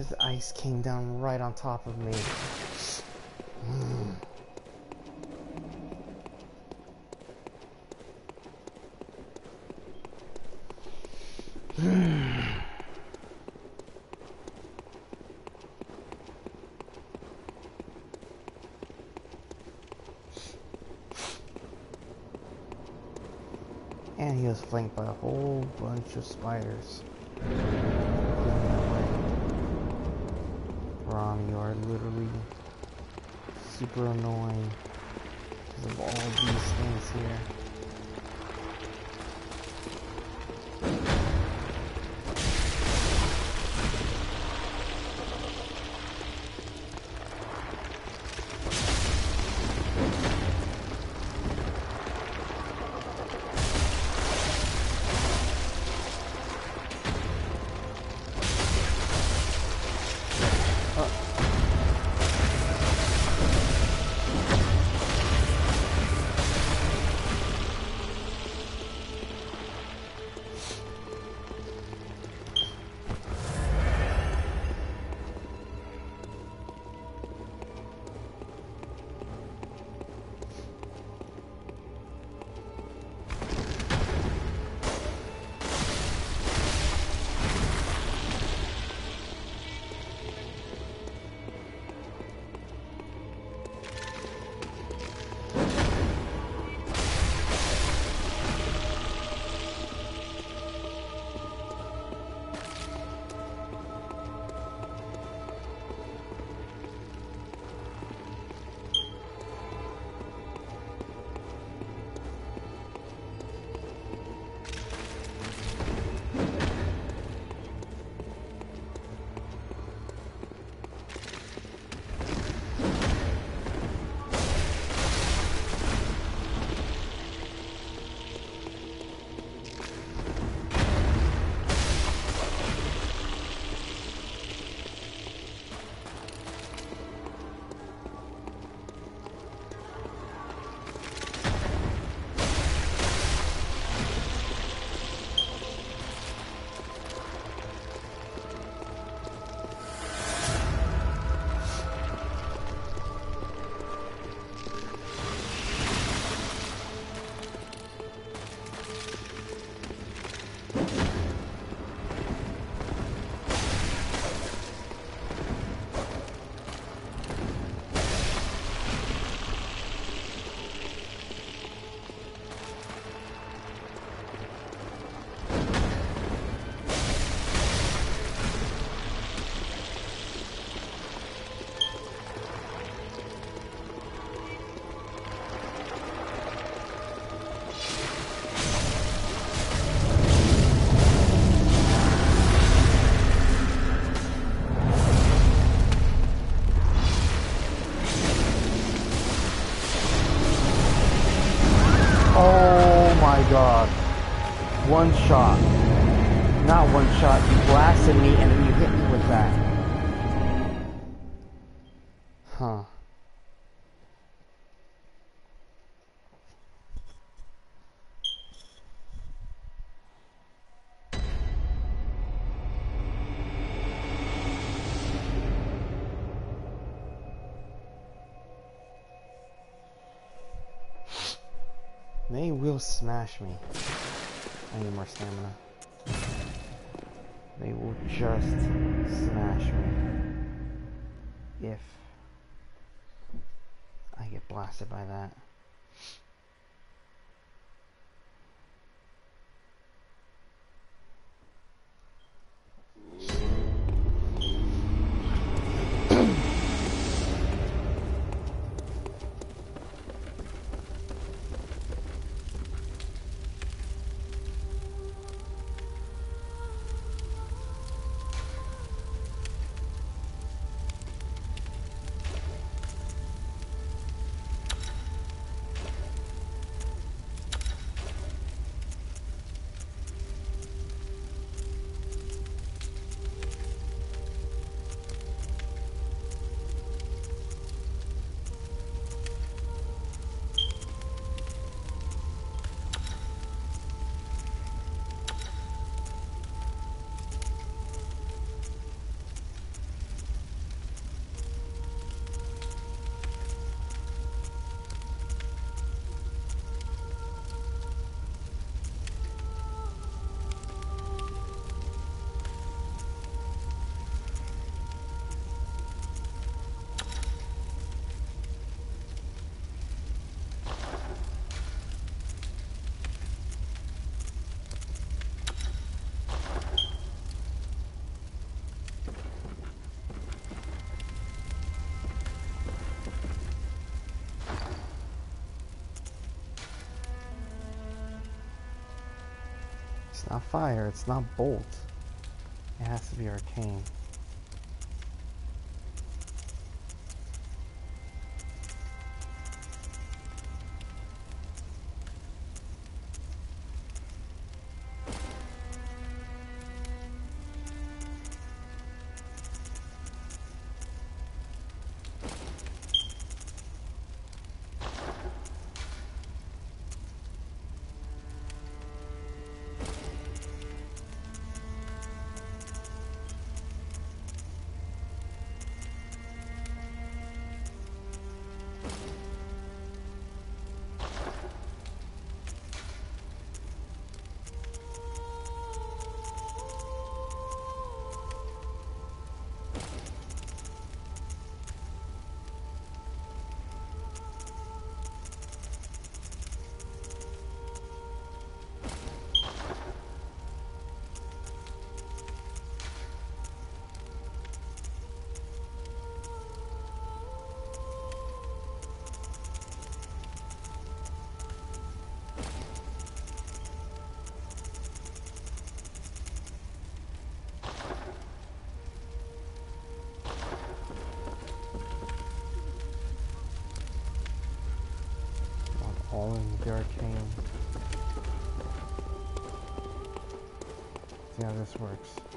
His ice came down right on top of me. And he was flanked by a whole bunch of spiders. You are literally super annoying because of all these things here. smash me. I need more stamina. They will just smash me. If I get blasted by that. It's not fire, it's not bolt. It has to be arcane. Arcane. See how this works.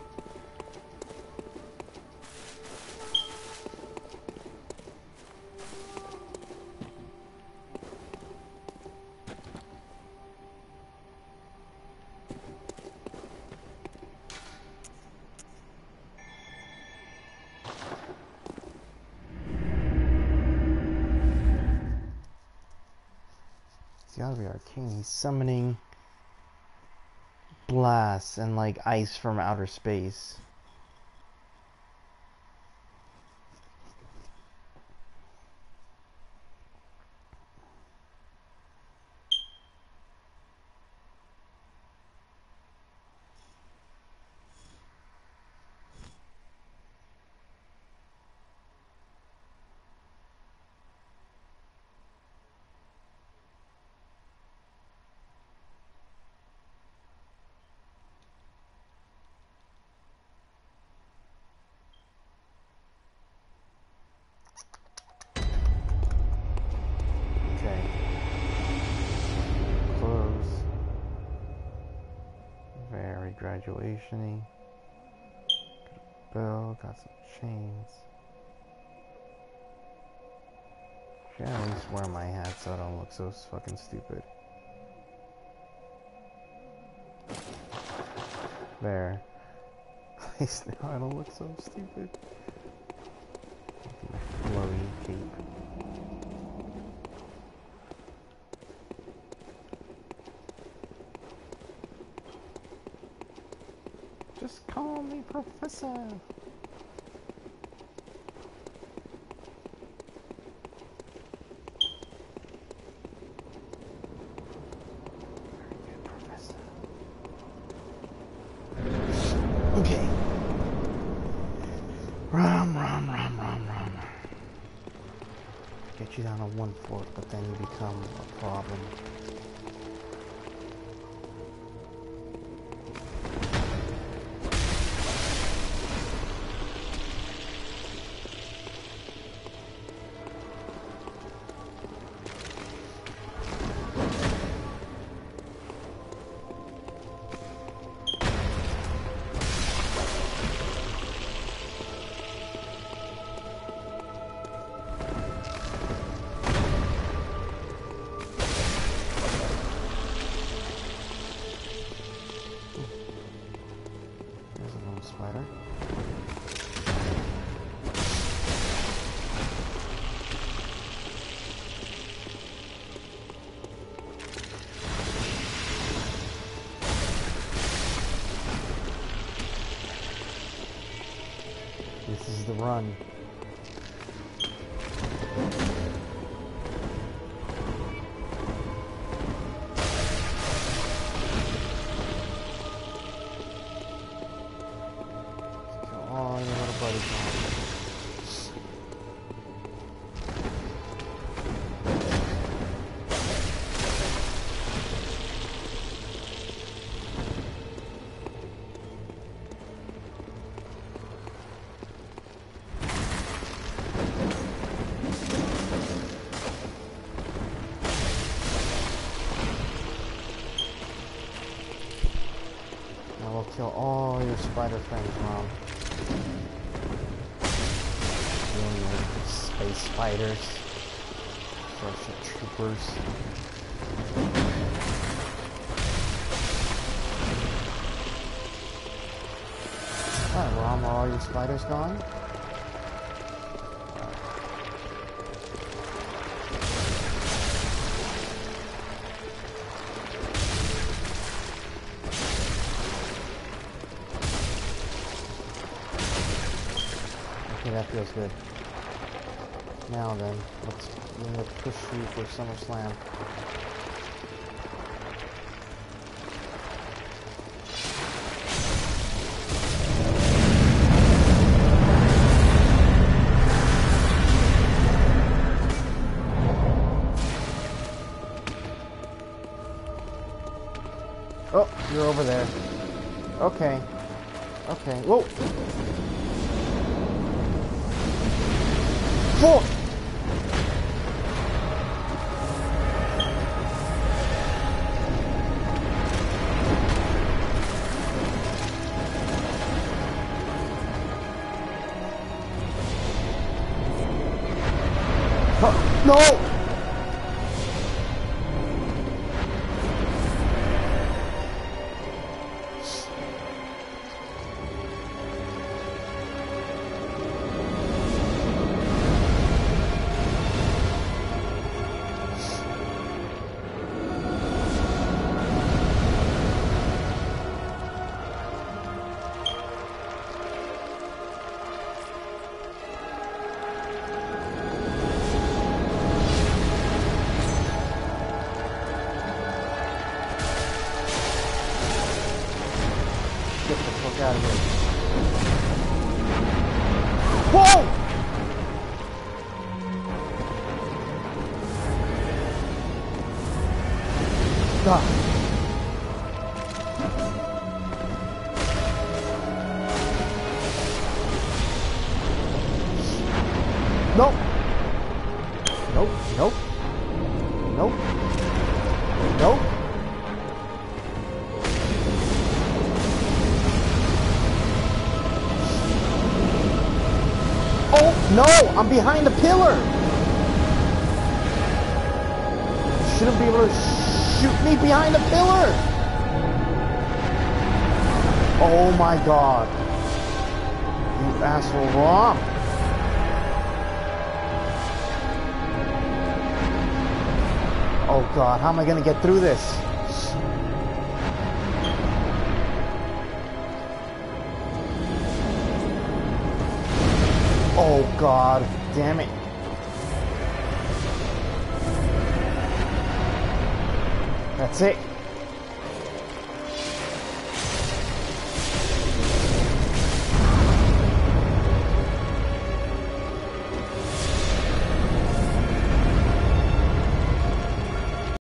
Gotta be arcane. He's summoning blasts and like ice from outer space. Okay. Clothes. Very graduation-y. Got a bell, got some chains. Should at least wear my hat so I don't look so fucking stupid. There. At least now I don't look so stupid. Flowy cape. Just call me Professor. Okay. Rum, rum, rum, rum, rum. Get you down to one fourth, but then you become a problem. This is the run. Spider and your space spiders. Starship troopers. Alright, are all your spiders gone? Feels good. Now then, let's gonna push you for SummerSlam. Oh, you're over there. Okay. Okay. Whoa! Four! No! Whoa! No! I'm behind the pillar! Shouldn't be able to shoot me behind the pillar! Oh my god. You asshole Rom. Oh god, how am I gonna get through this? Oh god, damn it. That's it.